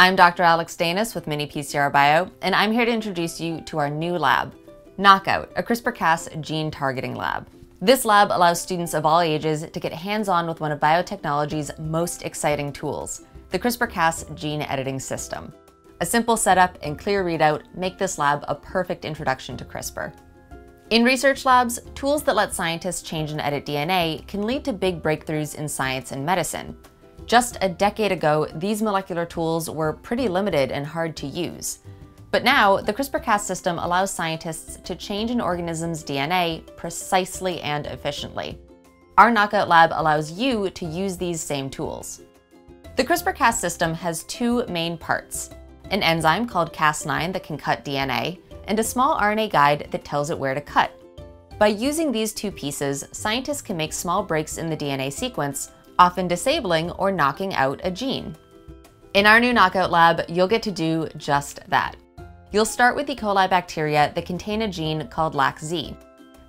I'm Dr. Alex Danis with miniPCR bio, and I'm here to introduce you to our new lab, Knockout, a CRISPR-Cas gene targeting lab. This lab allows students of all ages to get hands-on with one of biotechnology's most exciting tools, the CRISPR-Cas gene editing system. A simple setup and clear readout make this lab a perfect introduction to CRISPR. In research labs, tools that let scientists change and edit DNA can lead to big breakthroughs in science and medicine. Just a decade ago, these molecular tools were pretty limited and hard to use. But now, the CRISPR-Cas system allows scientists to change an organism's DNA precisely and efficiently. Our Knockout Lab allows you to use these same tools. The CRISPR-Cas system has two main parts, an enzyme called Cas9 that can cut DNA, and a small RNA guide that tells it where to cut. By using these two pieces, scientists can make small breaks in the DNA sequence, often disabling or knocking out a gene. In our new Knockout Lab, you'll get to do just that. You'll start with E. coli bacteria that contain a gene called LACZ.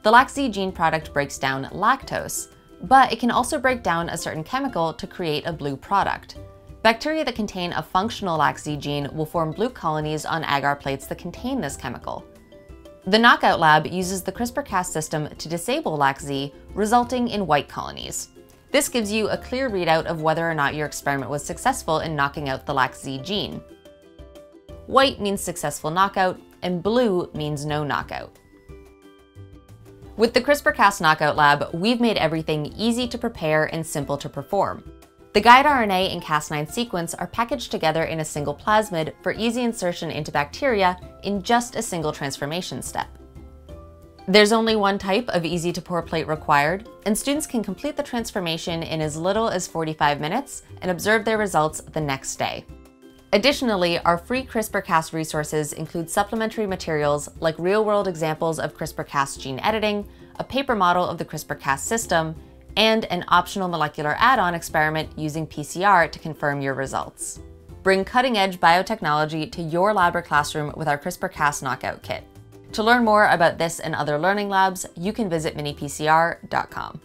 The LACZ gene product breaks down lactose, but it can also break down a certain chemical to create a blue product. Bacteria that contain a functional LACZ gene will form blue colonies on agar plates that contain this chemical. The Knockout Lab uses the CRISPR-Cas system to disable LACZ, resulting in white colonies. This gives you a clear readout of whether or not your experiment was successful in knocking out the LACZ gene. White means successful knockout, and blue means no knockout. With the CRISPR-Cas Knockout Lab, we've made everything easy to prepare and simple to perform. The guide RNA and Cas9 sequence are packaged together in a single plasmid for easy insertion into bacteria in just a single transformation step. There's only one type of easy to pour plate required, and students can complete the transformation in as little as 45 minutes and observe their results the next day. Additionally, our free CRISPR-Cas resources include supplementary materials like real-world examples of CRISPR-Cas gene editing, a paper model of the CRISPR-Cas system, and an optional molecular add-on experiment using PCR to confirm your results. Bring cutting-edge biotechnology to your lab or classroom with our CRISPR-Cas Knockout Kit. To learn more about this and other learning labs, you can visit minipcr.com.